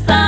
さい。